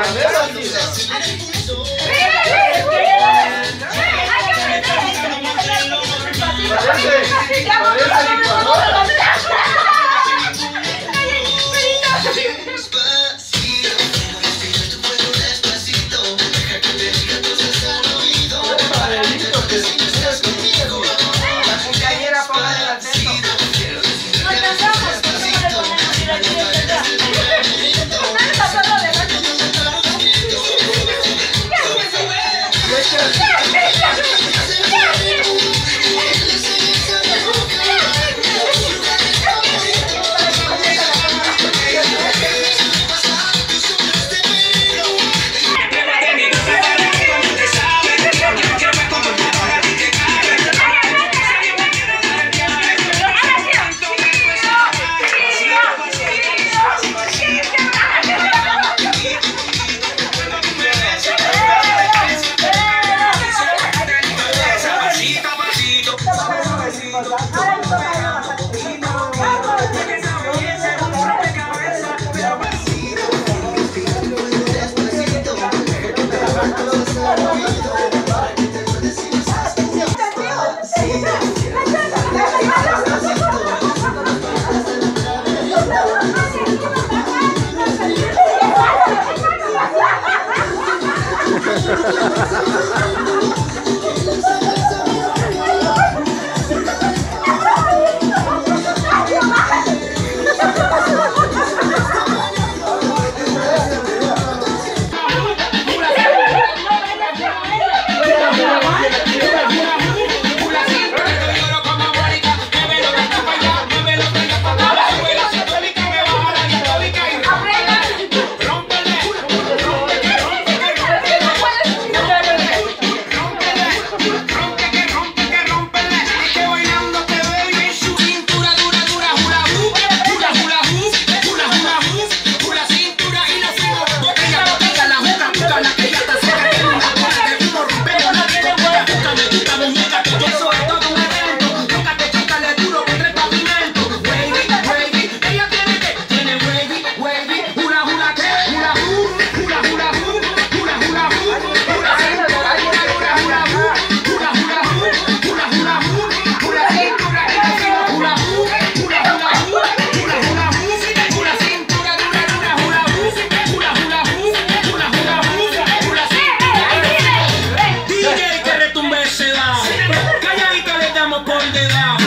La Yes. Ha ha ha ha! it out.